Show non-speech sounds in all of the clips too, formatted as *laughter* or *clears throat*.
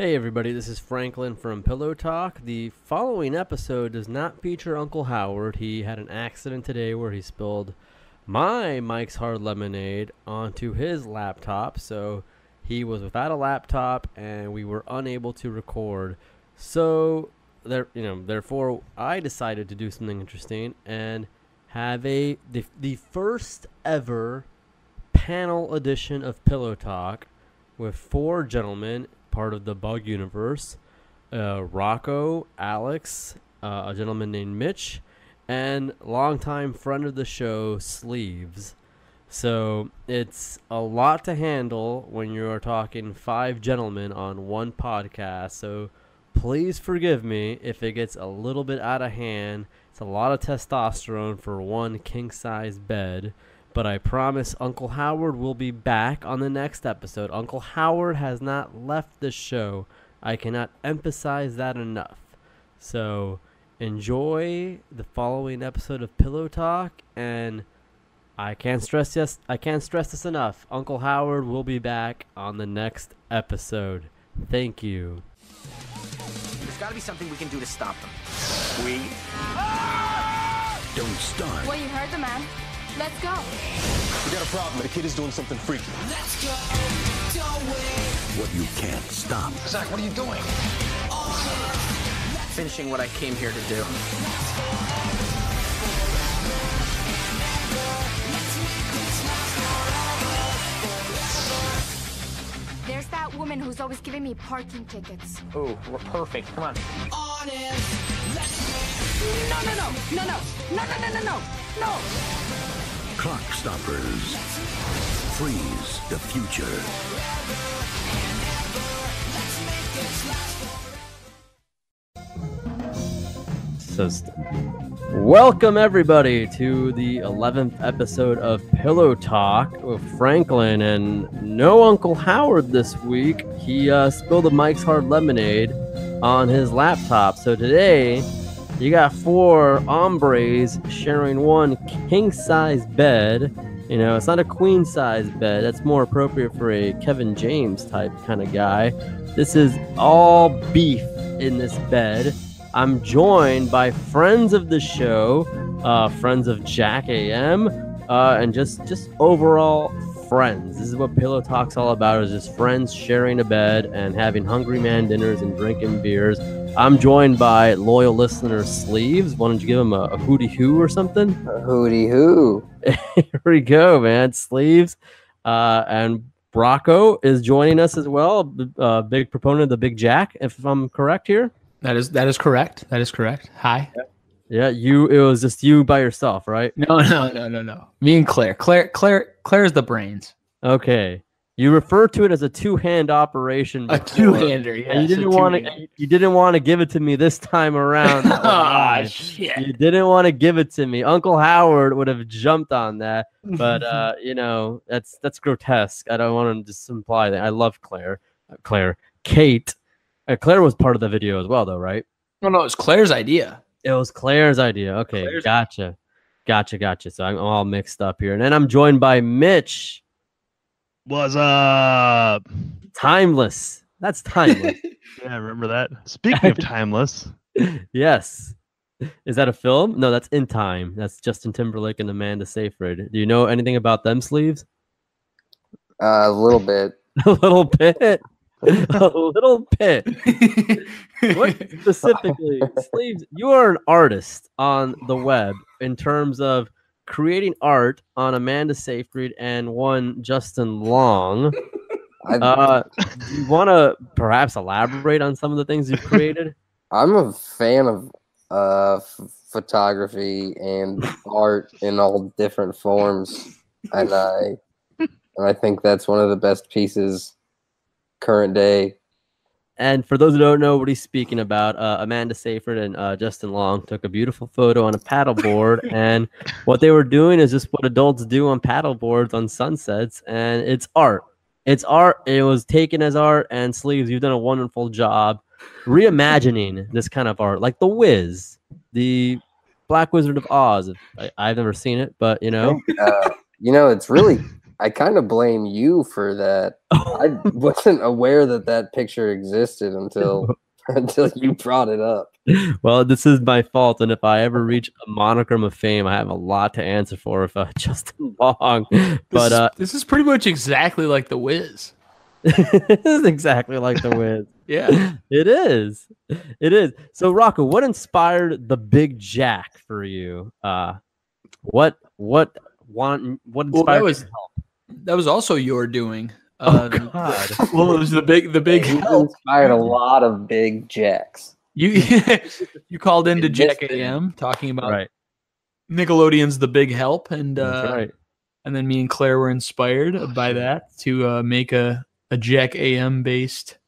Hey everybody, this is Franklin from Pillow Talk. The following episode does not feature Uncle Howard. He had an accident today where he spilled my Mike's Hard Lemonade onto his laptop, so he was without a laptop and we were unable to record. So there you know, therefore I decided to do something interesting and have a the, the first ever panel edition of Pillow Talk with four gentlemen part of the Bug universe. Uh, Rocco, Alex, uh, a gentleman named Mitch, and longtime friend of the show, Sleeves. So it's a lot to handle when you're talking five gentlemen on one podcast. So please forgive me if it gets a little bit out of hand. It's a lot of testosterone for one king size bed. But I promise Uncle Howard will be back on the next episode. Uncle Howard has not left the show. I cannot emphasize that enough. So enjoy the following episode of Pillow Talk and I can't stress this I can't stress this enough. Uncle Howard will be back on the next episode. Thank you. There's gotta be something we can do to stop them. We ah! don't start. Well, you heard the man. Let's go. We got a problem. The kid is doing something freaky. Let's go. What you can't stop. Zach, what are you doing? Finishing what I came here to do. There's that woman who's always giving me parking tickets. Oh, we're perfect. Come on. No, no, no, no, no, no, no, no, no, no, no. Clock stoppers. Freeze the future. So st- welcome everybody to the 11th episode of Pillow Talk with Franklin and no Uncle Howard this week. He uh, spilled a Mike's Hard Lemonade on his laptop. So today you got four hombres sharing one king size bed. You know, it's not a queen size bed. That's more appropriate for a Kevin James type kind of guy. This is all beef in this bed. I'm joined by friends of the show, uh, friends of Jack AM, uh, and just just overall friends. This is what Pillow Talk's all about: is just friends sharing a bed and having hungry man dinners and drinking beers. I'm joined by loyal listener Sleeves. Why don't you give him a, a hooty hoo or something? A hooty hoo. *laughs* Here we go, man. Sleeves, uh, and Rocco is joining us as well. b- Uh, big proponent of the Big Jack, if I'm correct here. That is that is correct. That is correct. Hi. Yeah, you. It was just you by yourself, right? No, no, no, no, no. Me and Claire. Claire, Claire, Claire's the brains. Okay. You refer to it as a two-hand operation. A two-hander. Yeah. and you didn't want to. You didn't want to give it to me this time around. *laughs* Ah, You shit. didn't want to give it to me. Uncle Howard would have jumped on that, but *laughs* uh, you know that's that's grotesque. I don't want to just imply that. I love Claire. Uh, Claire. Kate. Uh, Claire was part of the video as well, though, right? no, no, it was Claire's idea. It was Claire's idea. Okay, Claire's- gotcha, gotcha, gotcha. So I'm all mixed up here, and then I'm joined by Mitch. What's up? Timeless. That's timeless. *laughs* Yeah, remember that. Speaking of *laughs* timeless, yes. Is that a film? No, that's In Time. That's Justin Timberlake and Amanda Seyfried. Do you know anything about them sleeves? Uh, a little bit. *laughs* a little bit. a little bit. What specifically, sleeves? You are an artist on the web in terms of creating art on Amanda Seyfried and one Justin Long. *laughs* Uh, do you want to perhaps elaborate on some of the things you've created? *laughs* I'm a fan of uh, f- photography and art in all different forms, and I and I think that's one of the best pieces current day. And for those who don't know what he's speaking about, uh, Amanda Seyfried and uh, Justin Long took a beautiful photo on a paddleboard, *laughs* and what they were doing is just what adults do on paddleboards on sunsets, and it's art. It's art. It was taken as art, and sleeves. You've done a wonderful job reimagining this kind of art, like The Wiz, the Black Wizard of Oz. I, I've never seen it, but you know, Uh, you know, it's really I kind of blame you for that. I *laughs* wasn't aware that that picture existed until *laughs* *laughs* until you brought it up. well, this is my fault, and if I ever reach a monogram of fame, I have a lot to answer for if uh, Justin Long. This But is- uh, this is pretty much exactly like the Wiz. this is exactly like the Wiz. Yeah. It is. It is. So Rocco, what inspired the Big Jack for you? Uh what what want what Well, inspired that was that was also your doing. Uh, Oh, God. *laughs* well, it was the big the big He's help. inspired a *laughs* lot of big jacks. You *laughs* you called into It Jack. AM talking about right. Nickelodeon's The Big Help, and uh, right. and then me and Claire were inspired by that to uh, make a a Jack AM based,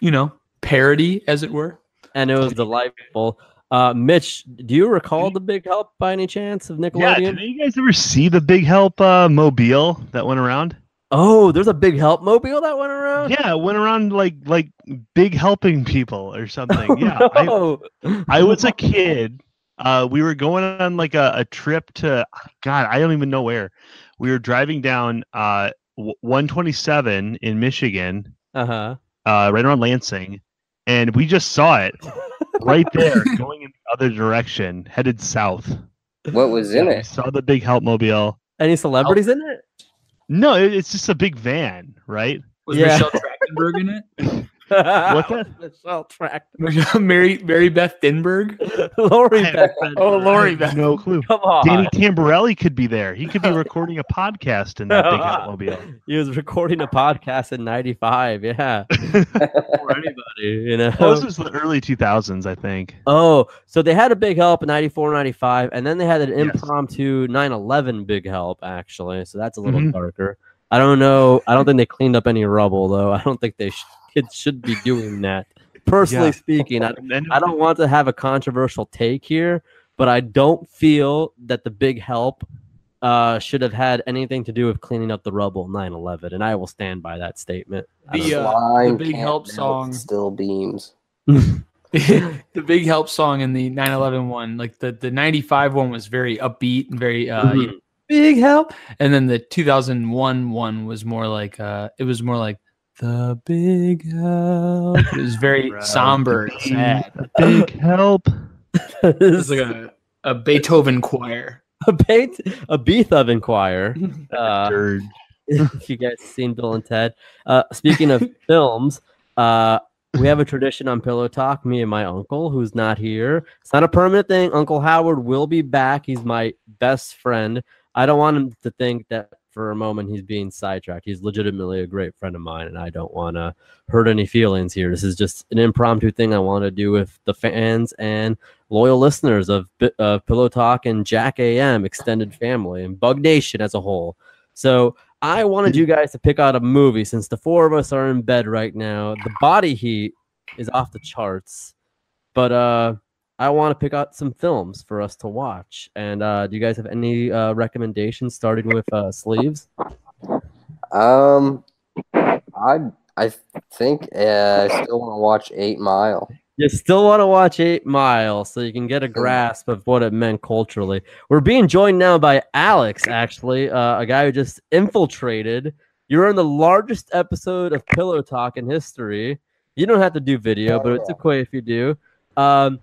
you know, parody, as it were. And it was delightful. Uh Mitch, do you recall the Big Help by any chance of Nickelodeon? Yeah, did you guys ever see the Big Help uh, mobile that went around? oh, there's a Big Help mobile that went around? Yeah, it went around like like big helping people or *laughs* something. Yeah, I, No. I was a kid. Uh, we were going on like a, a trip to God, I don't even know where. We were driving down uh, 127 in Michigan, uh-huh. uh, right around Lansing, and we just saw it *laughs* right there, going in the other direction, headed south. What was in Yeah, we it? saw the big help mobile. Any celebrities in it? No, it, it's just a big van, right? Was Yeah. Michelle *laughs* Trachtenberg in it? What's *laughs* that? Michelle Track. *laughs* Mary Mary Beth Denberg. *laughs* Lori I have- Beth. Oh, Lori Beth. No clue. Come on. Danny Tamborelli could be there. He could be recording a podcast in that big automobile. He was recording a podcast in '95. Yeah, for anybody, you know. Well, this was the early 2000s, I think. Oh, so they had a big help in 94, 95, and then they had an Yes. impromptu 9/11 big help actually. So that's a little Mhm. darker. I don't know. I don't think they cleaned up any rubble though. I don't think they sh- kids should be doing that. Personally Yeah. speaking, I, *laughs* I don't want to have a controversial take here, but I don't feel that the big help uh, should have had anything to do with cleaning up the rubble 9/11, and I will stand by that statement. The, uh, Line Big Help song. still beams. *laughs* *laughs* the big help song in the 9-11 one like the, the 95 one was very upbeat and very uh you know, big help and then the 2001 one was more like uh it was more like the big help it was very Right. somber and sad big help. *laughs* it was like a, a beethoven choir a, Beeth- a Beethoven choir. *laughs* Uh, *laughs* if you guys seen Bill and Ted. Uh, speaking of films, uh, we have a tradition on Pillow Talk. Me and my uncle, who's not here. It's not a permanent thing. Uncle Howard will be back. He's my best friend. I don't want him to think that for a moment he's being sidetracked. He's legitimately a great friend of mine, and I don't want to hurt any feelings here. This is just an impromptu thing I want to do with the fans and loyal listeners of of Pillow Talk and Jack AM extended family and Bug Nation as a whole. So I wanted you guys to pick out a movie since the four of us are in bed right now. The body heat is off the charts, but uh, I want to pick out some films for us to watch. And uh, do you guys have any uh, recommendations, starting with uh, sleeves? Um, I I think uh, I still want to watch Eight Mile. You still want to watch Eight Mile so you can get a grasp of what it meant culturally. We're being joined now by Alex, actually, uh, a guy who just infiltrated. You're in the largest episode of Pillow Talk in history. You don't have to do video, but it's okay if you do. Um,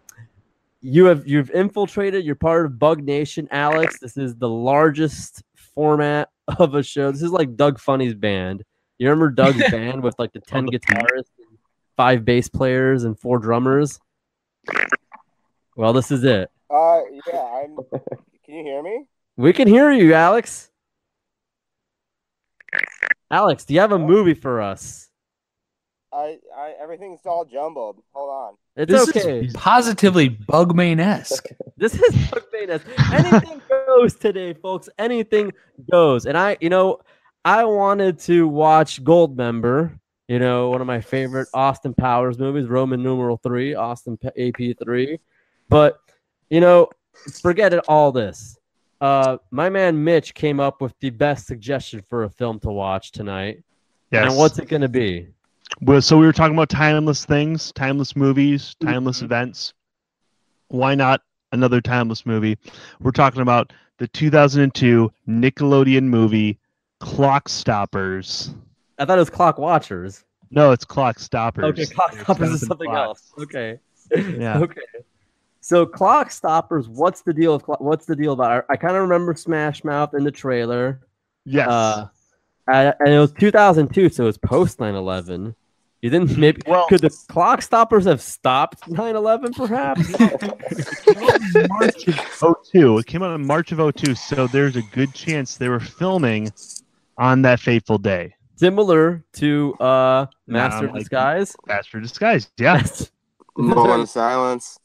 you have you've infiltrated. You're part of Bug Nation, Alex. This is the largest format *laughs* of a show. This is like Doug Funny's band. You remember Doug's *laughs* band with like the ten the guitarists, and five bass players, and four drummers? Well, this is it. Uh, yeah, I'm. *laughs* Can you hear me? We can hear you, Alex. Alex, do you have a movie for us? I, I, everything's all jumbled. Hold on. It's this okay. is positively bugman-esque *laughs* This is Bugmanus. Anything goes today, folks. Anything goes. And I, you know, I wanted to watch Goldmember. You know, one of my favorite Austin Powers movies, Roman numeral three, Austin AP three. But you know, forget it. All this. Uh, my man Mitch came up with the best suggestion for a film to watch tonight. Yes. And what's it going to be? Well, so we were talking about timeless things, timeless movies, timeless Mm-hmm. events. Why not another timeless movie? We're talking about the 2002 Nickelodeon movie Clock Stoppers. I thought it was Clock Watchers. No, it's Clock Stoppers. Okay, Clock Stoppers is something clocks. else. Okay. Yeah. *laughs* Okay. So Clock Stoppers, what's the deal? Of what's the deal about? I, I kind of remember Smash Mouth in the trailer. Yes. Uh, and and it was 2002, so it was post 9/11. You didn't *laughs* maybe Well- could the Clock Stoppers have stopped 9/11? Perhaps. *laughs* March of 02. It came out in March of 02, so there's a good chance they were filming on that fateful day. Similar to uh, Master of like- Disguise. Master Disguise, yeah. *laughs* Moment of silence.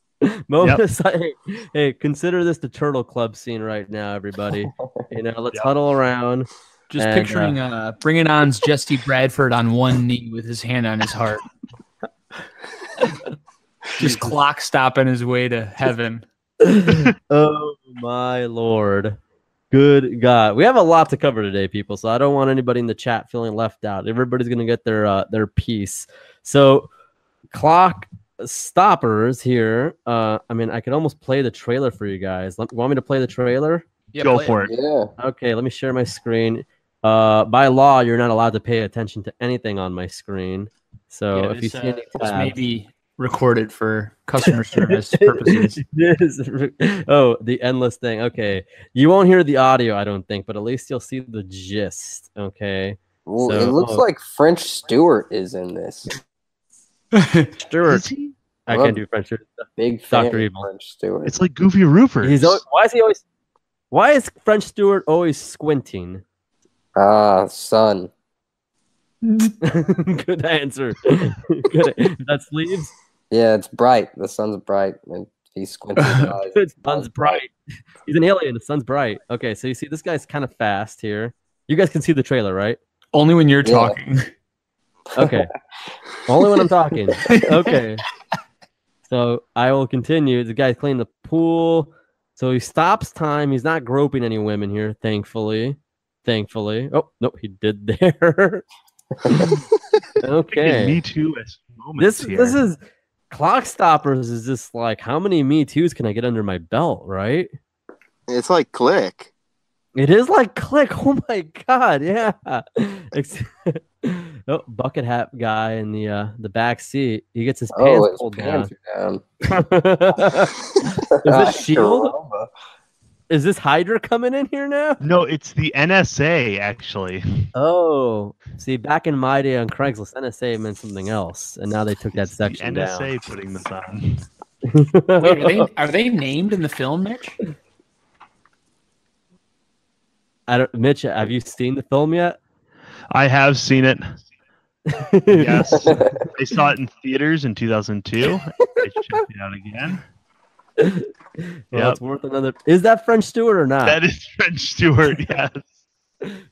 Moment Yep. of si- hey, hey, consider this the Turtle Club scene right now, everybody. You know, let's Yep. huddle around. Just And, picturing uh, bringing on's Jesse Bradford on one knee with his hand on his heart. *laughs* Just clock stopping his way to heaven. *laughs* oh my lord. Good God. We have a lot to cover today, people. So I don't want anybody in the chat feeling left out. Everybody's gonna get their uh, their piece. So clock stoppers here. Uh I mean I could almost play the trailer for you guys. Let, want me to play the trailer? Go for it. Yeah. Okay, let me share my screen. Uh by law, you're not allowed to pay attention to anything on my screen. So Yeah, if you see uh, any this may tabs- be recorded for customer service *laughs* purposes. *laughs* It is. *laughs* Oh, the endless thing. Okay. You won't hear the audio, I don't think, but at least you'll see the gist. Okay. Well, So- it looks oh. like French Stewart is in this. Stewart. I can't do French. Big Dr. Evil. French Stewart. It's like Goofy Roofers. He's always, why is he always why is French Stewart always squinting? Ah, sun. *laughs* Good answer. Good. Is that sleeves? Yeah, it's bright. The sun's bright, and he squints his *laughs* eyes. Good. Sun's bright. He's an alien. The sun's bright. Okay, so you see this guy's kind of fast here. You guys can see the trailer, right? Only when you're Yeah. talking. *laughs* Okay. Only when I'm talking. Okay. So I will continue. The guy's cleaning the pool. So he stops time. He's not groping any women here, thankfully. Thankfully. Oh, nope, he did *laughs* there. *laughs* okay. Me Too as moments This here. this is clock stoppers is just like how many me too's can I get under my belt, right? It's like click. It is like click. *laughs* Oh my god, yeah. Oh, bucket hat guy in the uh the back seat. He gets his Oh, pants his pulled pants down. down. is this Shield? Caramba. Is this Hydra coming in here now? No, it's the NSA actually. Oh, see, back in my day on Craigslist, NSA meant something else, and now they took that The section NSA putting this on. down. Wait, are they are they named in the film, Mitch? I don't, Mitch, have you seen the film yet? I have seen it. *laughs* Yes. I saw it in theaters in 2002. I checked it out again. Well, Yep. it's worth another. Is that French Stewart or not? That is *laughs* French Stewart, *laughs* yes.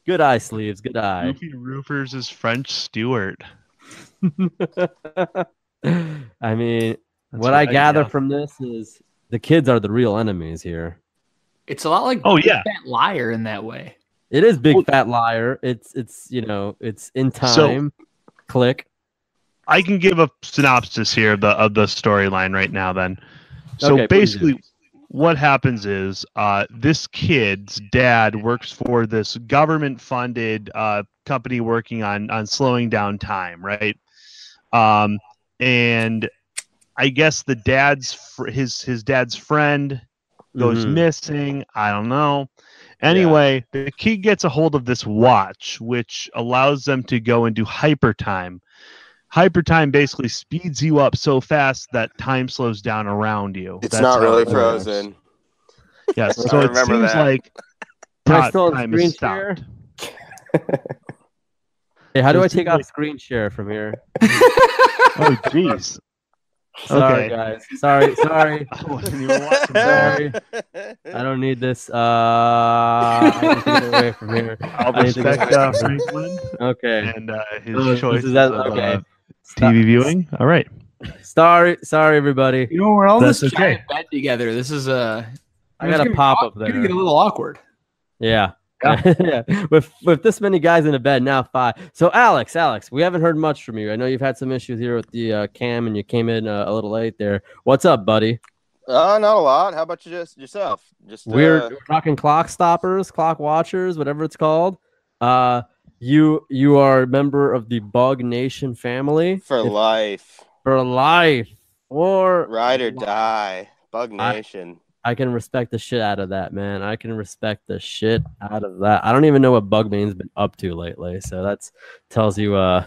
Good eye, sleeves. Good eye. Goofy Roofers is French Stewart. *laughs* I mean, That's what I right, gather yeah. from this is the kids are the real enemies here. It's a lot like Oh, Big yeah. Fat Liar in that way. It is big Well- fat liar. It's it's you know it's in So- time. Click. I can give a synopsis here of the of the storyline right now. Then, so Okay, basically, what happens is uh, this kid's dad works for this government-funded uh, company working on on slowing down time, right? Um, and I guess the dad's fr- his his dad's friend goes Mhm. missing. I don't know. Anyway, the kid gets a hold of this watch, which allows them to go into hyper time. Hyper time basically speeds you up so fast that time slows down around you. It's That's not really it works. frozen. Yes, *laughs* so it seems that. like Am I ti- still on time screen is share? stopped. Hey, how do So I take seems off like- screen share from here? Oh, jeez. Sorry, Okay. guys. Sorry, sorry. *laughs* I wasn't even watching. Sorry. I don't need this. Uh, I need to get away from here. I'll I need to get respect uh. Franklin Okay. and uh, his Oh, this choice is that- of okay. Uh, TV viewing. All right. Sorry, sorry, everybody. You know, we're all in That's this okay. giant bed together. This is a. I got a pop up It's gonna there. get a little awkward. Yeah. *laughs* yeah. With with this many guys in a bed now five. So Alex, Alex, we haven't heard much from you. I know you've had some issues here with the uh, cam, and you came in uh, a little late there. What's up, buddy? Uh, not a lot. How about you just yourself? Just We're, uh, we're talking clock stoppers, clock watchers, whatever it's called. Uh, you you are a member of the Bug Nation family for If- life, for life, or ride or die, Bug Nation. I can respect the shit out of that, man. I can respect the shit out of that. I don't even know what Bugman's been up to lately, so that's tells you uh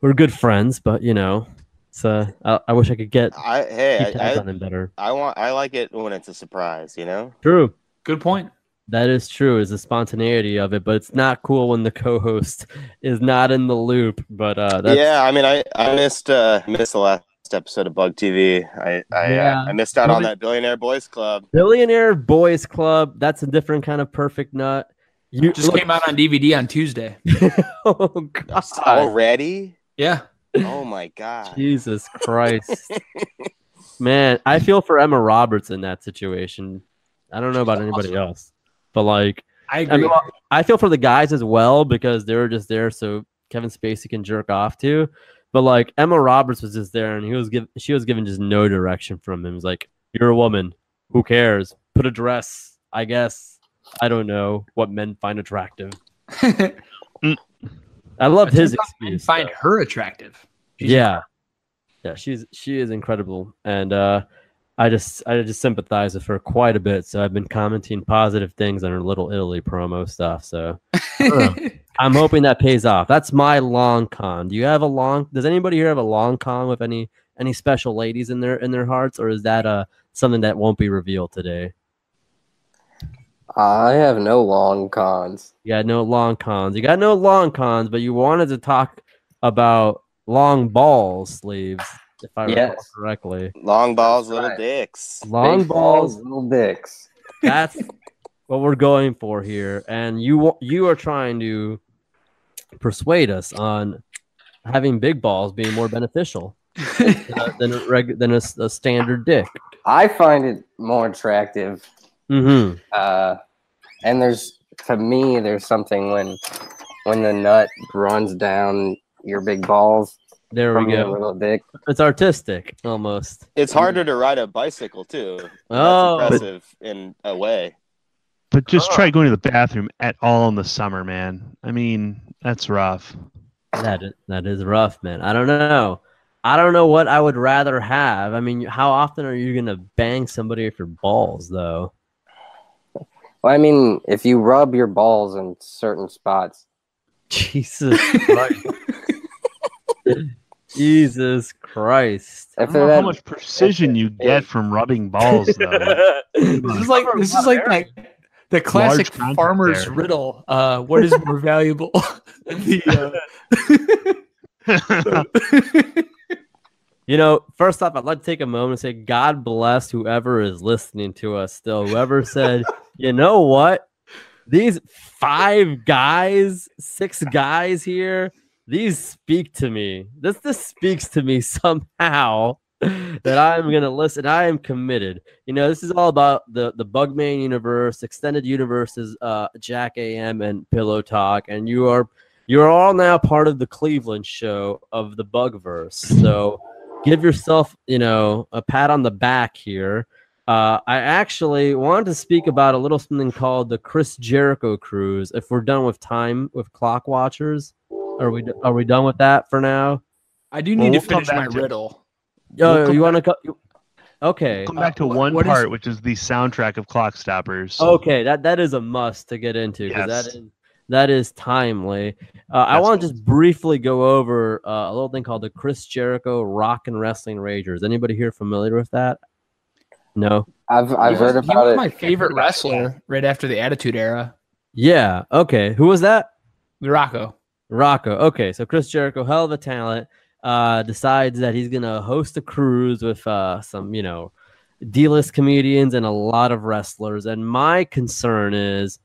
we're good friends, but you know, so I, I wish I could get I hey, keep tabs I, better. I, I want I like it when it's a surprise. You know. True. Good point. That is true, is the spontaneity of it, but it's not cool when the co-host *laughs* is not in the loop. But uh, that's, yeah, I mean, I I missed uh missed the last episode of Bug TV. I I, Yeah. uh, I missed out on that Billionaire Boys Club. Billionaire Boys Club. That's a different kind of perfect nut. You Just came out on DVD on Tuesday. *laughs* oh God, Already? Yeah. Oh my god. Jesus Christ, *laughs* man! I feel for Emma Roberts in that situation. I don't know about anybody else, but like I I, agree. mean, I feel for the guys as well because they were just there so Kevin Spacey can jerk off to. But like Emma Roberts was just there and he was given she was given just no direction from him. It was like, You're a woman. Who cares? Put a dress, I guess. I don't know what men find attractive. *laughs* I love his Turns men excuse. find though. her attractive. She's- yeah. Yeah, she's she is incredible. And uh I just I just sympathize with her quite a bit. So I've been commenting positive things on her little Italy promo stuff. So *laughs* I'm hoping that pays off. That's my long con. Do you have a long? Does anybody here have a long con with any any special ladies in their in their hearts, or is that uh something that won't be revealed today? I have no long cons. You got no long cons. You got no long cons, but you wanted to talk about long balls sleeves, if I recall Yes. correctly. Long balls, little dicks. Long Big balls. little dicks. That's *laughs* what we're going for here, and you you are trying to persuade us on having big balls being more beneficial than *laughs* a, than a, reg- than a, s- a standard dick. I find it more attractive. Mm-hmm. Uh, and there's to me, there's something when when the nut runs down your big balls There we go. little dick. It's artistic almost. It's harder to ride a bicycle too. That's Oh. impressive in a way. But just try oh. going to the bathroom at all in the summer, man. I mean, that's rough. That is, that is rough, man. I don't know. I don't know what I would rather have. I mean, how often are you gonna bang somebody with your balls, though? Well, I mean, if you rub your balls in certain spots, *laughs* Jesus Christ. *laughs* *laughs* Jesus Christ. I don't know how much precision you *laughs* get from rubbing balls, though. *laughs* This is like this is like that the classic content farmer's there. riddle. Uh, what is more valuable? the, uh, You know, first off, I'd like to take a moment and say, God bless whoever is listening to us still. Whoever said, you know what? These five guys, six guys here, these speak to me. This this speaks to me *laughs* somehow that I'm gonna listen. I am committed. You know, this is all about the the Bugman universe, extended universes, uh, Jack AM and Pillow Talk, and you are you're all now part of the Cleveland show of the Bugverse. So give yourself, you know, a pat on the back here. Uh, I actually wanted to speak about a little something called the Chris Jericho cruise. If we're done with time with clock watchers, are we are we done with that for now? I do Well, need we'll to finish my back to- riddle. Oh, come you want to go? you- Okay. Come back to Uh, one what is- part, which is the soundtrack of Clock Stoppers. Okay, that that is a must to get into because Yes. is that is timely. Uh, I want to just briefly go over uh, a little thing called the Chris Jericho Rock and Wrestling Ragers. Anybody here familiar with that? No. I've I've He heard was- he about was it. my favorite wrestler right after the Attitude Era. Yeah. Okay. Who was that? The Rocco. Rocco. Okay, so Chris Jericho, hell of a talent, uh, decides that he's gonna host a cruise with uh, some, you know, D-list comedians and a lot of wrestlers. And my concern is,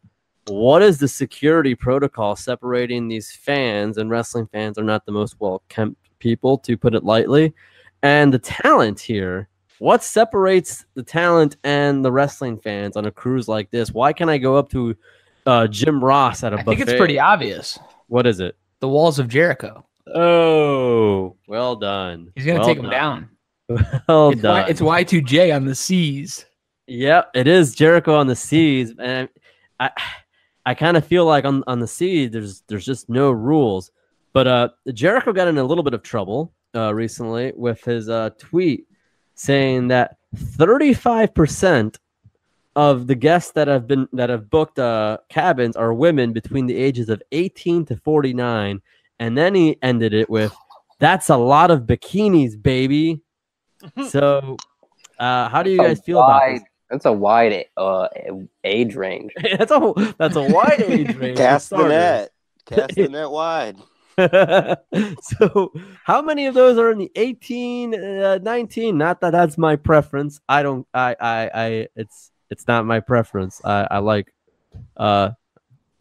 what is the security protocol separating these fans? And wrestling fans are not the most well kept people, to put it lightly. And the talent here. What separates the talent and the wrestling fans on a cruise like this? Why can I go up to uh, Jim Ross at a buffet? I think it's pretty obvious. What is it? The walls of Jericho. Oh, well done. He's gonna Well take done. down. *laughs* Well It's, done. y, it's Y2J on the seas. Yep, it is Jericho on the seas, and I, I kind of feel like on on the sea, there's there's just no rules. But uh, Jericho got in a little bit of trouble uh, recently with his uh, tweet saying that 35 percent of the guests that have been that have booked uh, cabins are women between the ages of 18 to 49, and then he ended it with, "That's a lot of bikinis, baby." *laughs* so, uh, how do you That's guys feel about this? That's a wide uh, age range. *laughs* that's a that's a wide age *laughs* range. Cast the starters. net. Cast the net wide. so how many of those are in the 18 uh, 19 not that that's my preference i don't i i i it's it's not my preference i i like uh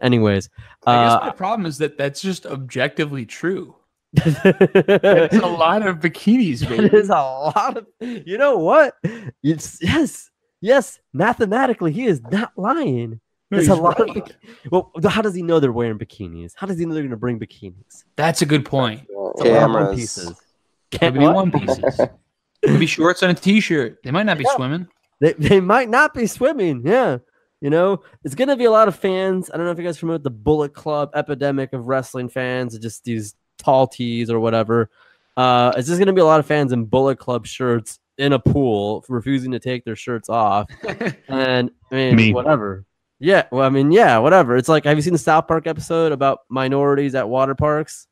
anyways I guess uh my problem is that that's just objectively true. *laughs* It's a lot of bikinis, baby. is a lot of you know what it's yes yes mathematically he is not lying It's a he's lot of right. bik- well how does he know they're wearing bikinis how does he know they're going to bring bikinis That's a good point. It's a lot of one Cameras. pieces Could be one pieces. *laughs* Could be shorts and a t-shirt. They might not be Yeah. swimming. They, they might not be swimming. Yeah. You know, it's going to be a lot of fans. I don't know if you guys are familiar with the Bullet Club epidemic of wrestling fans, just these tall tees or whatever. Uh, it's just going to be a lot of fans in Bullet Club shirts in a pool, refusing to take their shirts off. *laughs* and I mean, Me. whatever. Yeah. Well, I mean, yeah, whatever. It's like, have you seen the South Park episode about minorities at water parks?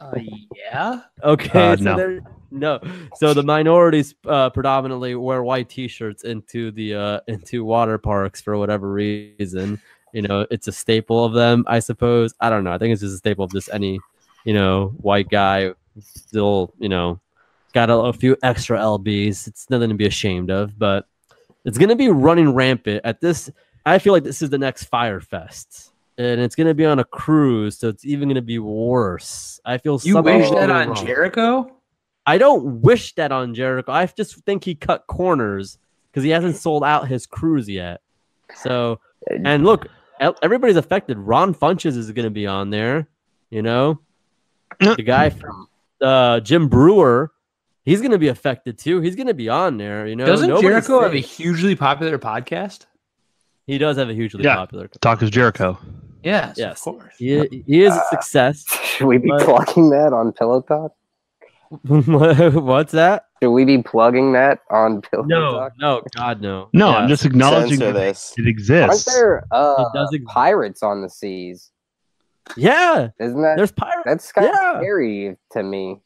Uh, yeah. Okay, Uh, so no. *laughs* no. So the minorities uh, predominantly wear white T-shirts into the uh, into water parks for whatever reason. You know, it's a staple of them, I suppose. I don't know. I think it's just a staple of just any, you know, white guy still, you know, got a, a few extra lbs. It's nothing to be ashamed of, but it's gonna be running rampant at this. I feel like this is the next Fyre Fest. And it's gonna be on a cruise, so it's even gonna be worse. I feel You wish that on wrong. Jericho? I don't wish that on Jericho. I just think he cut corners because he hasn't sold out his cruise yet. So, and look, everybody's affected. Ron Funches is going to be on there. You know, the guy from uh, Jim Breuer, he's going to be affected too. He's going to be on there. You know, Doesn't Nobody's Jericho have a hugely popular podcast? He does have a hugely Yeah. popular. Talk is Jericho. Yes, Yes. of course. He, he is a success. *laughs* Should we be But- plugging that on Pillow Talk? *laughs* What's that? Should we be plugging that on Pillow No, Talk? no, God, no. No, Yeah. I'm just acknowledging Censor that this. it Aren't exists. there uh, It does ex- pirates on the seas? Yeah, Isn't that there's pirates. that's kind yeah. of scary to me?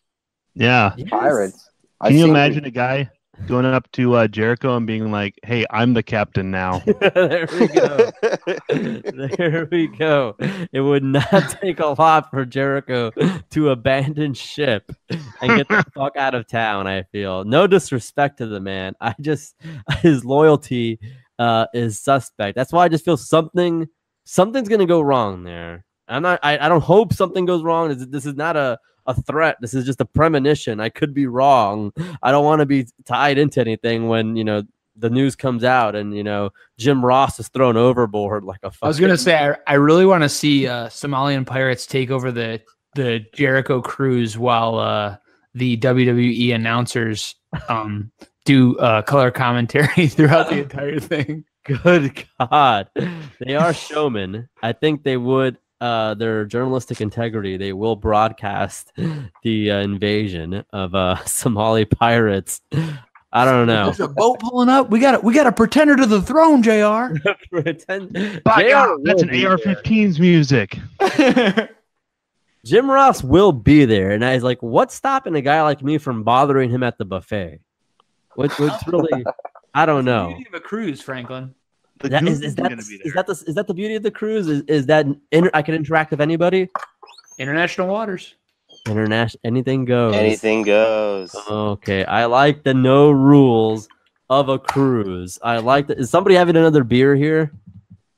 Yeah. Yes. Pirates. I've Can you seen- imagine a guy going up to uh, Jericho and being like, "Hey, I'm the captain now." *laughs* there we go. there we go. It would not *laughs* take a lot for Jericho to abandon ship and get the *laughs* fuck out of town. I feel no disrespect to the man. I just his loyalty uh, is suspect. That's why I just feel something something's gonna go wrong there. I'm not. I, I don't hope something goes wrong. This, this is not a a threat. This is just a premonition. I could be wrong. I don't want to be tied into anything when you know the news comes out and you know Jim Ross is thrown overboard like a. I was gonna say I, I really want to see uh, Somalian pirates take over the the Jericho cruise while uh, the WWE announcers um, do uh, color commentary *laughs* throughout the entire thing. *laughs* Good God, they are showmen. I think they would. Uh, their journalistic integrity. They will broadcast *laughs* the uh, invasion of uh, *laughs* Somali pirates. I don't know. There's a boat pulling up. We got we got a pretender to the throne, Jr. *laughs* Pretend- By JR God, that's an. AR-15's music. Jim Ross will be there, and I was like, "What's stopping a guy like me from bothering him at the buffet?" What, what's really, I don't know. Beauty of a cruise, Franklin. The That, is, is that be is that the is that the beauty of the cruise? Is, is that inter- I can interact with anybody? International waters. International, anything goes. Anything goes. Okay, I like the no rules of a cruise. I like that. Is somebody having another beer here?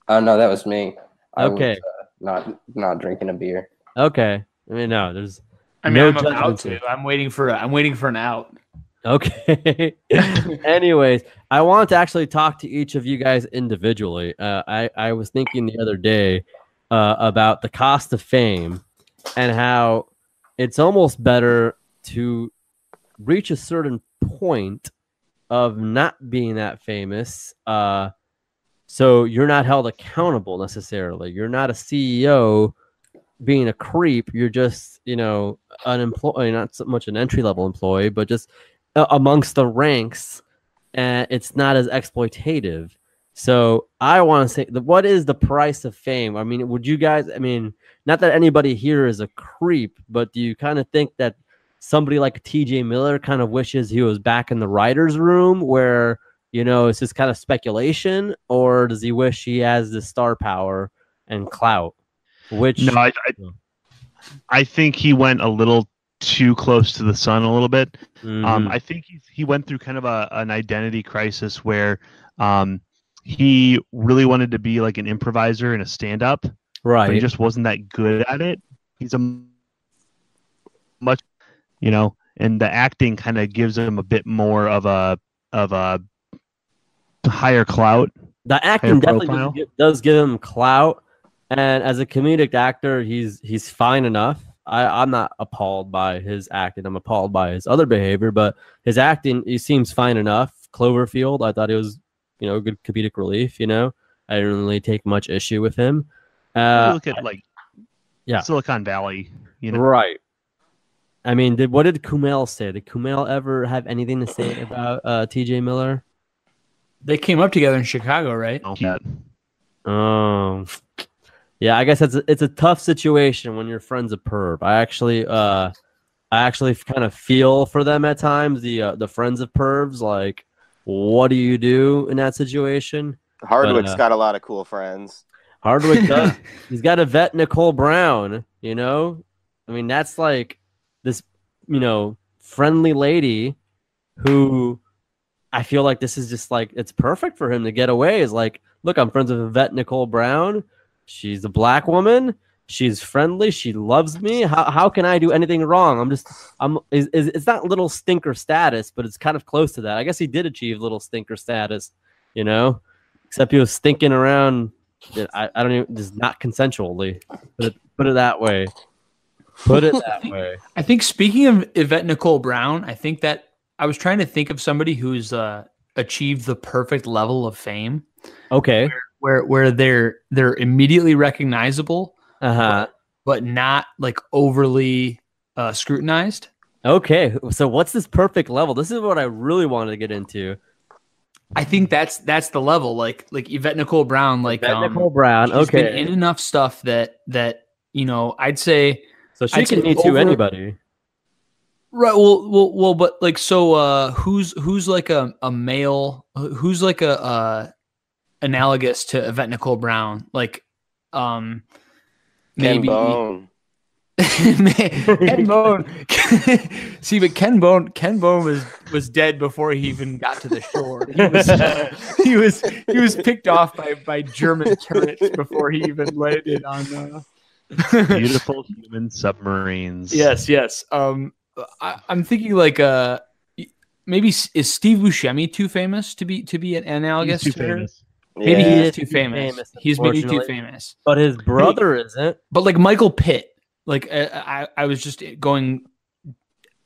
Oh no, that was me. I was, Okay. uh, not not drinking a beer. Okay. I mean, no, there's I mean, No I'm about judgment to. here. I'm waiting for a, I'm waiting for an out. Okay. *laughs* Anyways, I want to actually talk to each of you guys individually. Uh, I I was thinking the other day uh, about the cost of fame and how it's almost better to reach a certain point of not being that famous. Uh, so you're not held accountable necessarily. You're not a CEO being a creep. You're just, you know, an employee, not so much an entry level employee, but just uh, amongst the ranks. And it's not as exploitative. So I want to say, what is the price of fame? I mean, would you guys? I mean, not that anybody here is a creep, but do you kind of think that somebody like T.J. Miller kind of wishes he was back in the writers' room, where you know it's just kind of speculation, or does he wish he has the star power and clout? Which No, I, I, I think he went a little too close to the sun a little bit. Um, Mhm. I think he, he went through kind of a, an identity crisis where um, he really wanted to be like an improviser and a stand up, but he just wasn't that good at it. He's a much, you know, and the acting kind of gives him a bit more of a of a higher clout. the acting definitely does give, does give him clout, and as a comedic actor, he's he's fine enough. I, I'm not appalled by his acting. I'm appalled by his other behavior, but his acting he seems fine enough. Cloverfield, I thought it was, you know, good comedic relief. You know, I didn't really take much issue with him. You Uh, look at like yeah. Silicon Valley, you know. Right. I mean, did what did Kumail say? Did Kumail ever have anything to say *clears throat* about uh, T.J. Miller? They came up together in Chicago, right? that. Oh, yeah. I guess it's a, it's a tough situation when your friend's a perv. I actually, uh, I actually kind of feel for them at times. The uh, the friends of pervs, like, what do you do in that situation? Hardwick's uh, got a lot of cool friends. Hardwick *laughs* does. He's got a Yvette Nicole Brown. You know, I mean, that's like this, you know, friendly lady who I feel like this is just like it's perfect for him to get away. Is like, look, I'm friends with Yvette Nicole Brown. She's a black woman. She's friendly. She loves me. How, how can I do anything wrong? I'm just I'm is, is it's not little stinker status, but it's kind of close to that. I guess he did achieve little stinker status, you know, except he was stinking around. I, I don't even just not consensually. Put it put it that way. Put it that *laughs* way. I think speaking of Yvette Nicole Brown, I think that I was trying to think of somebody who's uh, achieved the perfect level of fame, Okay. where where where they're they're immediately recognizable, Uh huh. but not like overly uh, scrutinized. Okay. So what's this perfect level? This is what I really wanted to get into. I think that's that's the level. Like like Yvette Nicole Brown, like Yvette um, Nicole Brown. Okay. in enough stuff that that you know I'd say so she I'd can too over- anybody. Right. Well, well, well, but like, so, uh, who's who's like a, a male? Who's like a uh, analogous to Yvette Nicole Brown? Like, um, Ken maybe Bone. Ken Bone. *laughs* *laughs* See, but Ken Bone, Ken Bone was was dead before he even got to the shore. He was *laughs* he was he was picked off by by German turrets before he even landed on. Uh, Beautiful human submarines. Yes, yes. Um, I, I'm thinking like uh, maybe is Steve Buscemi too famous to be to be an analogous He's too to her? famous. Maybe Yeah. he is is too too famous. famous, He's maybe too famous. But his brother isn't. But like Michael Pitt, like uh, I, I was just going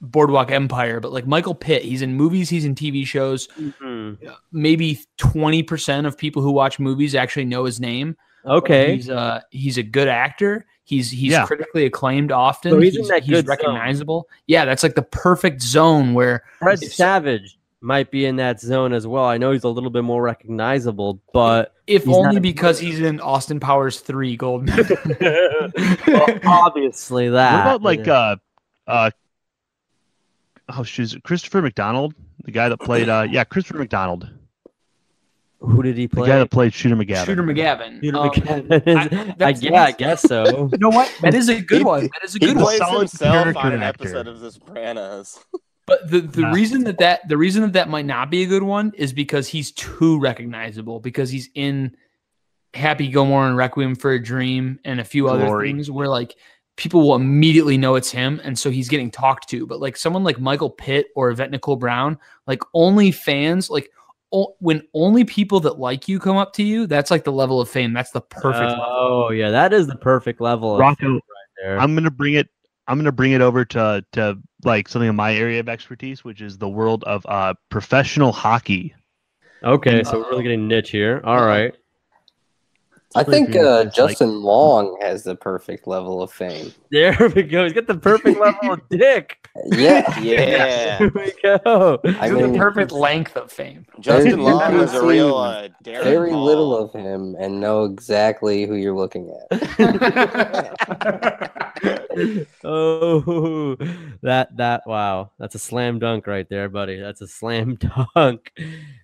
Boardwalk Empire, but like Michael Pitt, he's in movies, he's in TV shows. Mhm. Maybe twenty percent of people who watch movies actually know his name. Okay. he's uh he's a good actor. He's he's Yeah. critically acclaimed often. So he's in that he's good zone. recognizable. Yeah, that's like the perfect zone where Fred if- Savage might be in that zone as well. I know he's a little bit more recognizable, but if only not- because he's in Austin Powers three gold *laughs* well, obviously that. What about like uh uh oh shoot Christopher McDonald, the guy that played uh yeah, Christopher McDonald. who did he play? The play? guy that played Shooter McGavin. Shooter McGavin. Peter Um, McKinnon. I- *laughs* I, yeah, I guess so. You know what? That is a good He- one. That is a He good one. plays solid himself character on an actor. episode of The Sopranos. *laughs* But the, the Yeah. reason that, that the reason that that might not be a good one is because he's too recognizable because he's in Happy Gilmore and Requiem for a Dream and a few other things where like people will immediately know it's him and so he's getting talked to. But like someone like Michael Pitt or Yvette Nicole Brown, like only fans like o- when only people that like you come up to you, that's like the level of fame. That's the perfect level. Oh yeah, that is the perfect level. Of Rocco, fame right there. I'm gonna bring it I'm gonna bring it over to to like something in my area of expertise, which is the world of uh, professional hockey. Okay, so we're really getting niche here. All right. I think uh, Justin Long has the perfect level of fame. *laughs* There we go. He's got the perfect *laughs* level of dick. Yeah, *laughs* Yeah. There we go. I mean, the perfect length of fame. Justin Long can was a real uh, very Hall. little of him and know exactly who you're looking at. oh, that that wow, that's a slam dunk right there, buddy. That's a slam dunk.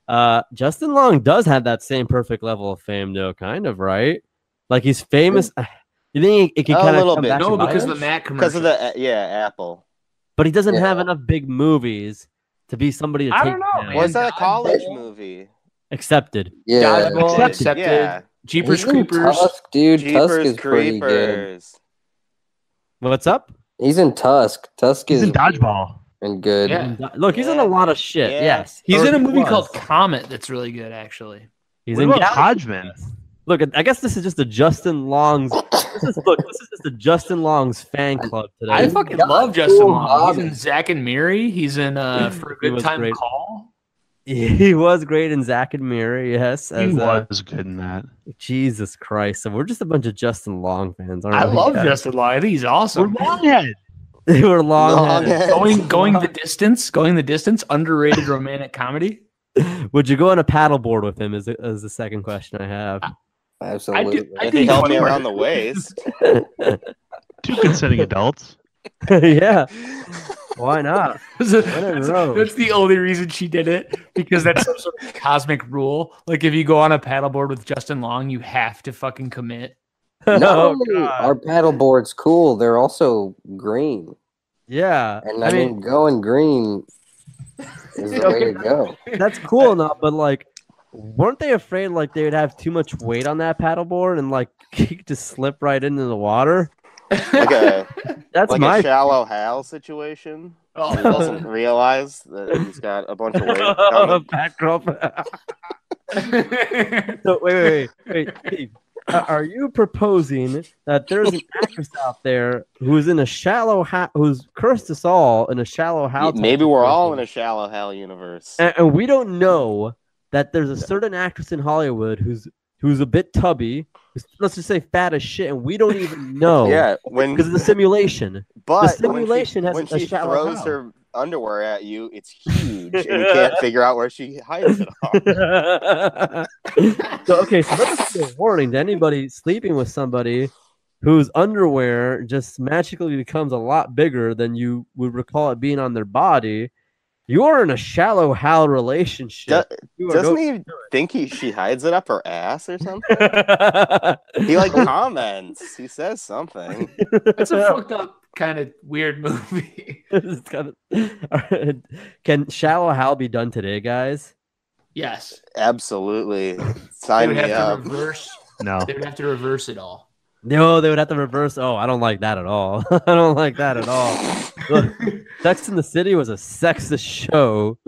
Uh, Justin Long does have that same perfect level of fame, though, kind of right. Like he's famous. *sighs* You think it, it can A kind of little come bit. back no, because of the him? Mac because of the uh, yeah Apple. but he doesn't have enough big movies to be somebody to I take don't know, Was that a college Dodgeball. movie? Accepted. Yeah, Dodgeball, Accepted. accepted. Yeah. Jeepers He's in Creepers. Tusk, dude. Tusk Jeepers is pretty good. Creepers. What's up? He's in Tusk. Tusk He's is in dodgeball. And good. Yeah. Look, he's in a lot of shit. Yeah. Yes, He's Or in a movie was. called Comet that's really good, actually. He's What in about Hodgman? Look, I guess this is just a Justin Long's. This is look. This is just a Justin Long's fan club today. I fucking got love Justin cool Long. He's in hobbies. Zack and Miri. He's in uh, For a He Good was Time great. Call. he was great in Zack and Miri. Yes, He as, uh, was good in that. Jesus Christ. So we're just a bunch of Justin Long fans, aren't I we? love Yeah. Justin Long. I think he's awesome. Longhead. *laughs* They were long. Longhead. going going the *laughs* distance, going the distance, underrated romantic comedy. Would you go on a paddleboard with him? Is, is the second question I have. Absolutely. I If do he held me around the waist. *laughs* Two consenting adults. yeah. Why not? That's, a- When in that's- that's the only reason she did it because that's some sort of cosmic rule. Like if you go on a paddleboard with Justin Long, you have to fucking commit. Not *laughs* Oh, only God. are paddleboards cool, they're also green. Yeah. And I, mean, going green is the way to go. that's cool enough, but like, weren't they afraid like they would have too much weight on that paddleboard and like *laughs* he just slip right into the water? Like a *laughs* That's like my a shallow Hal situation. Oh, He doesn't realize that he's got a bunch of weight Oh, coming. fat girlfriend. so wait, wait, wait, wait, Steve. A- Are you proposing that there's an *laughs* actress out there who's in a shallow house, who's cursed us all in a shallow house? Maybe we're all in a shallow hell universe. and, and we don't know that there's a certain actress in Hollywood who's who's a bit tubby, who's- let's just say fat as shit, and we don't even *laughs* know. Yeah, when because of the simulation. but the simulation when has she, a she shallow throws Hal. her underwear at you, it's huge, and you can't *laughs* figure out where she hides it all. *laughs* so okay, so let us be a warning to anybody sleeping with somebody whose underwear just magically becomes a lot bigger than you would recall it being on their body. You're in a shallow Hal relationship. You are Doesn't no- he think he she hides it up her ass or something? *laughs* He like comments. He says something. That's a fucked up kind of weird *laughs* movie. It's kind of- *laughs* Can shallow Hal be done today, guys? yes, Absolutely. they Sign would me have to up. reverse. No. They would have to reverse it all. No, they would have to reverse. Oh, I don't like that at all. *laughs* I don't like that at all. Look, Sex in the City was a sexist show,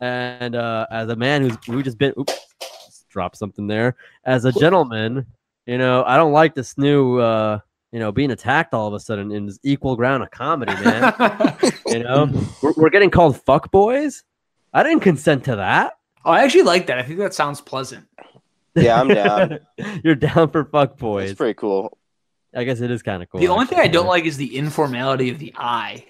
and uh, as a man who's we just been, oops, just dropped something there. As a gentleman, you know, I don't like this new, uh, you know, being attacked all of a sudden in this equal ground of comedy, man. *laughs* you know, we're, we're getting called fuck boys. I didn't consent to that. Oh, I actually like that. I think that sounds pleasant. Yeah, I'm down. *laughs* You're down for fuck boys. It's pretty cool. I guess it is kind of cool. The only thing I don't like is the informality of the eye.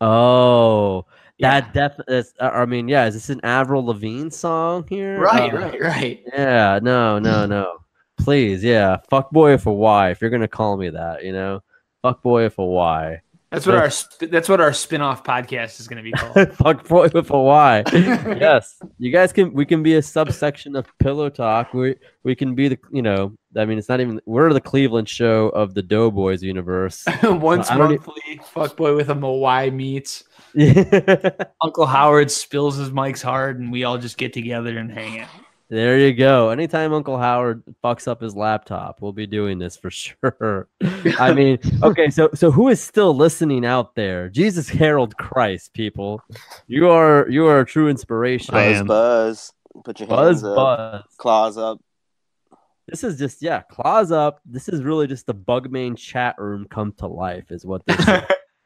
Oh, Yeah. that definitely. I mean, yeah. Is this an Avril Lavigne song here? Right, Uh, right, right. Yeah. No, no, no. Please, yeah. Fuck boy with a Y. If you're gonna call me that, you know, fuck boy with a Y. That's what our that's what our spin-off podcast is going to be called. *laughs* fuck boy with a Y. yes, you guys can. We can be a subsection of Pillow Talk. We we can be the. You know, I mean, it's not even. We're the Cleveland show of the Doughboys universe. *laughs* Once don't e- monthly, fuckboy with a Mawai meets. *laughs* Uncle Howard spills his mics hard, and we all just get together and hang out. There you go. Anytime Uncle Howard fucks up his laptop, we'll be doing this for *laughs* sure. I *laughs* mean, okay, so so who is still listening out there? Jesus Harold Christ, people. You are you are a true inspiration. Buzz, buzz. Put your Buzz hands up. buzz. Claws up. This is just yeah, claws up. This is really just the bug main chat room come to life, is what this *laughs* is.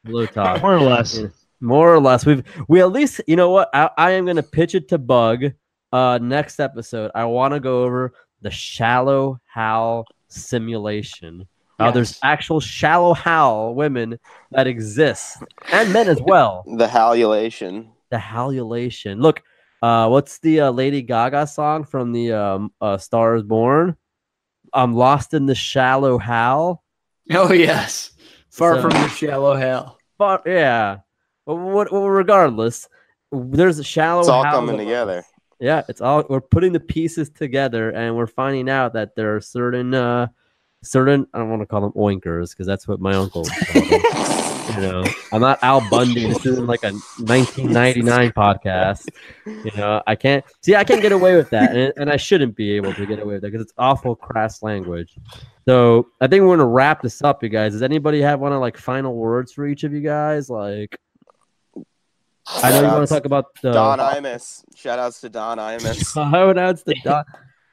Pillow talk. More or less. More or less, we've we at least you know what I, I am gonna pitch it to Bug. Uh, next episode, I want to go over the shallow Hal simulation. How there's actual shallow Hal women that exist and men as well. *laughs* The halulation. The halulation. Look, uh, what's the uh, Lady Gaga song from the um, uh, Stars Born? I'm lost in the shallow Hal. Oh yes, far So- from the shallow hell. But yeah, but what, well, regardless, there's a shallow. It's all coming of us. together. Yeah, it's all we're putting the pieces together, and we're finding out that there are certain, uh certain. I don't want to call them oinkers because that's what my uncle. would call them. *laughs* you know, I'm not Al Bundy. This isn't like a 1999 podcast. You know, I can't see. I can't get away with that, and, and I shouldn't be able to get away with that because it's awful crass language. So I think we're gonna wrap this up, you guys. Does anybody have one of like final words for each of you guys? Like, I know you want to talk about the Don Imus. *laughs* Shout outs to Don Imus. How announced the Don.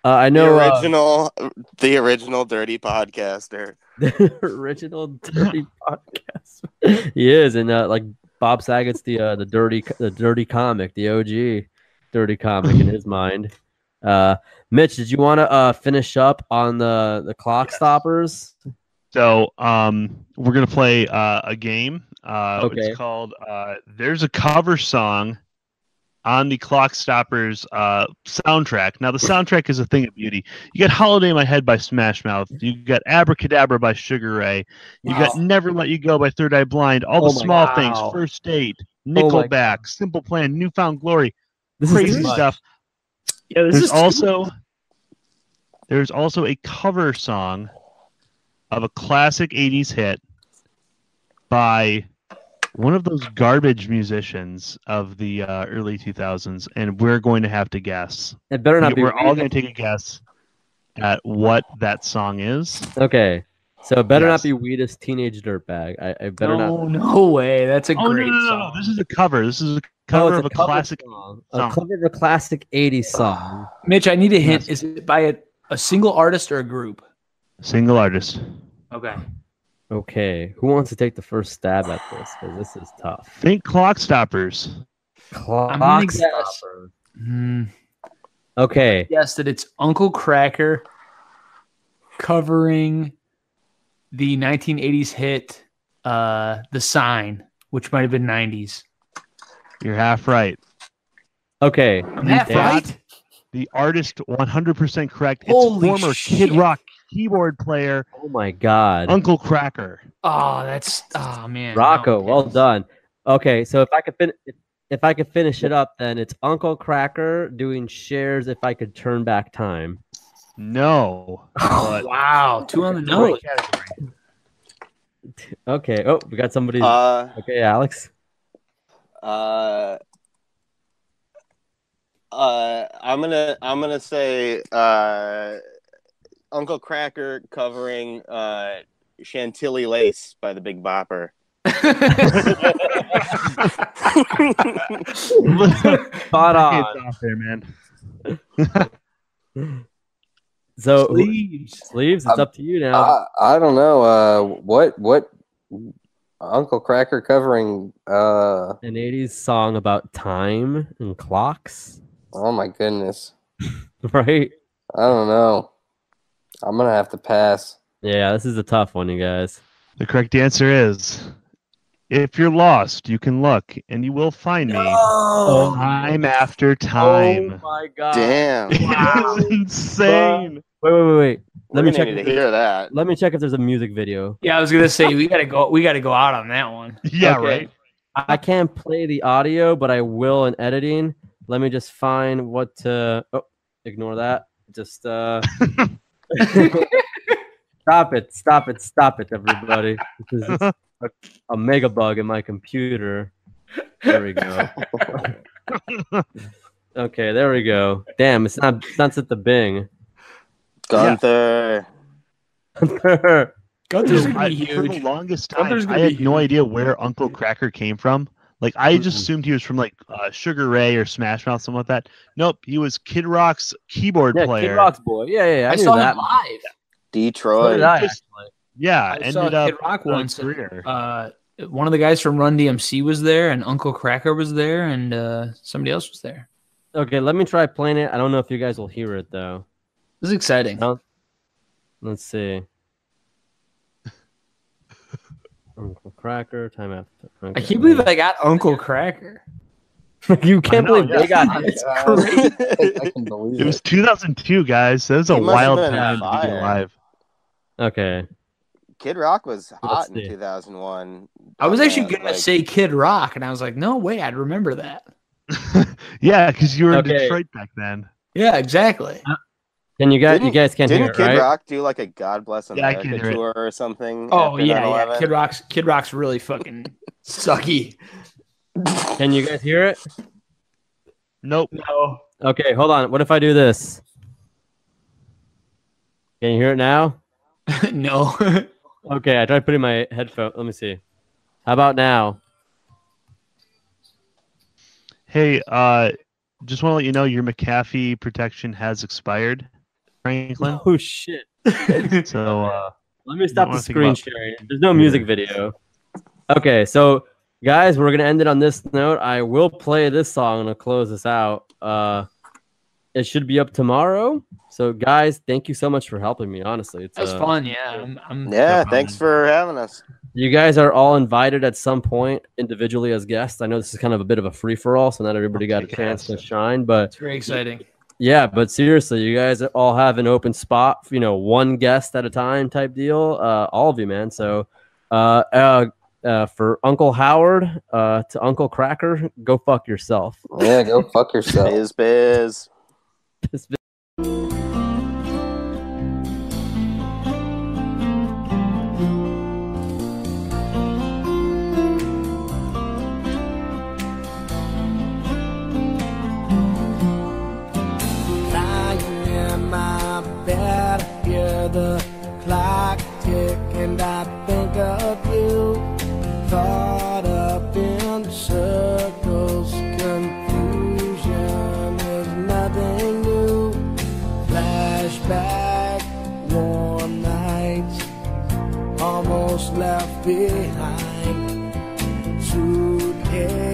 Uh, I the know uh, original, the original dirty podcaster. *laughs* the original dirty podcast. he is, and uh, like Bob Saget's the uh, the dirty the dirty comic, the OG dirty comic in his mind. Uh, Mitch, did you want to uh, finish up on the the clockstoppers? So um, we're gonna play uh, a game. Uh, Okay. It's called uh, "There's a Cover Song" on the Clockstoppers uh, soundtrack. Now the soundtrack is a thing of beauty. You got "Holiday in My Head" by Smash Mouth. You got "Abracadabra" by Sugar Ray. You got "Never Let You Go" by Third Eye Blind. All Oh the my small God. things. First Date, my Nickelback, Simple Plan, New Found Glory. This Crazy too stuff. Yeah, this There's is also there's also a cover song of a classic 80s hit by one of those garbage musicians of the uh, early 2000s and we're going to have to guess It better not be. we're all going to take a guess at what that song is Okay, so it better Yes. not be Wheatus Teenage Dirtbag. I, I better no, not. no way. That's a oh great no, no, no, song. this is a cover this is a Oh, cover it's of a, cover classic song. song. A cover of a classic '80s song. Mitch, I need a hint. Yes. Is it by a, a single artist or a group? Single artist Okay. Okay, who wants to take the first stab at this? Because this is tough. think clockstoppers Clock I'm gonna guess. stopper. Hmm. Okay, Yes, that it's Uncle Kracker covering the 1980s hit uh The Sign, which might have been 90s. you're half right okay. I'm half right. the artist 100% correct it's Holy former shit. kid rock keyboard player Oh my God, uncle kracker Oh, that's oh man. Rocco, no. well done. Okay, so if I could fin- if, if I could finish it up, then it's Uncle Kracker doing Cher's. If I could turn back time. No. *laughs* But Wow, two on the great nose. category. Okay. Oh, we got somebody. Uh, okay, Alex. uh, uh, I'm gonna, I'm gonna say, uh, Uncle Kracker covering uh, Chantilly Lace by the Big Bopper. *laughs* Spot on. Off there, man. So who- Sleeves. sleeves. It's Um, up to you now. I, I don't know. Uh, what what Uncle Kracker covering? Uh, An '80s song about time and clocks, oh my goodness, *laughs* right? I don't know. I'm gonna have to pass. Yeah, this is a tough one, you guys. The correct answer is if you're lost, you can look and you will find me time after time. Oh my god! Damn. *laughs* It's insane. Wait, wait, wait, wait. We're Let me gonna check. need if to hear that. Let me check if there's a music video. Yeah, I was gonna say we gotta go. We gotta go out on that one. *laughs* Yeah, Okay. right. I I can't play the audio, but I will in editing. Let me just find what to. Oh, ignore that. Just uh. *laughs* stop it! Stop it! Stop it, everybody! This is *laughs* a, a mega bug in my computer. There we go. okay, there we go. Damn, it's not. It's not set the Bing. Gunther. Gunther's gonna I, be for the longest time, Gunther's gonna I had no idea where Uncle Kracker came from. Like I just Mm-mm. assumed he was from like uh, Sugar Ray or Smash Mouth, something like that. Nope, he was Kid Rock's keyboard Yeah, player. Kid Rock's boy. Yeah, yeah, yeah. I, I saw that. him live. So Detroit. did I, Just- Yeah, I ended saw up Kid Rock once. career. Uh, one of the guys from Run DMC was there, and Uncle Kracker was there, and uh, somebody else was there. Okay, let me try playing it. I don't know if you guys will hear it though. This is exciting. No? Let's see. Uncle Kracker, time after. I can't believe I got Uncle Kracker. *laughs* you can't know, believe yeah. they got *laughs* It's Uh, great. I can believe It It was 2002, guys. That was a He must have wild been time to be alive. Okay. Kid Rock was hot see. in 2001. I was actually that, gonna like- say Kid Rock, and I was like, no way, I'd remember that. *laughs* yeah, because you were Okay. in Detroit back then. Yeah, exactly. Can you guys? You guys can't hear Didn't it, Kid right? Rock do like a God Bless Yeah, I can America hear it. tour or something? Oh after yeah, yeah. 9/11? Kid Rock's Kid Rock's really fucking sucky. Can you guys hear it? Nope. No. Okay, hold on. What if I do this? Can you hear it now? *laughs* no. *laughs* Okay, I tried putting my headphone. Let me see. How about now? Hey, uh, just want to let you know your McAfee protection has expired, Franklin. Oh shit! *laughs* *laughs* So uh, Let me stop the wanna screen about- sharing. There's no music video. Okay, so guys, we're gonna end it on this note. I will play this song to close this out. Uh, it should be up tomorrow. So guys, thank you so much for helping me. Honestly, it's That was uh, fun. Yeah. I'm, I'm, Yeah, No thanks problem. for having us. You guys are all invited at some point individually as guests. I know this is kind of a bit of a free for all, so not everybody got a chance to shine. But It's very exciting. Yeah, but seriously, you guys all have an open spot. You know, one guest at a time type deal. Uh, all of you, man. So, uh, uh, uh, for Uncle Howard, uh, to Uncle Kracker, go fuck yourself. Yeah, go fuck yourself. Biz biz. *laughs* This left behind. Suitcase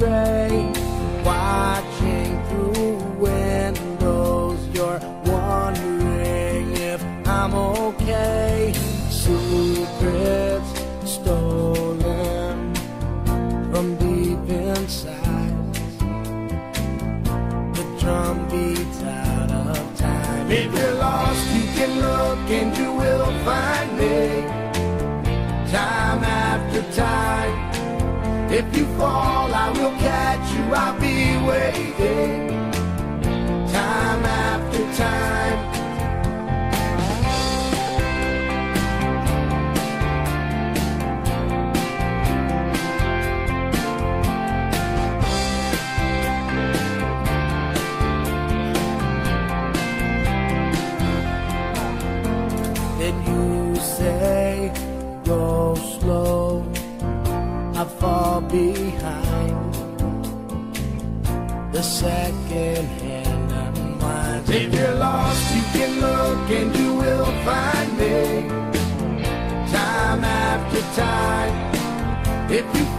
gray, watching through windows, you're wondering if I'm okay. Secrets stolen from deep inside the drum beats out of time. If you're lost, you can look and you will find me. Time after time. If you fall, I will catch you. I'll be waiting. Time after time.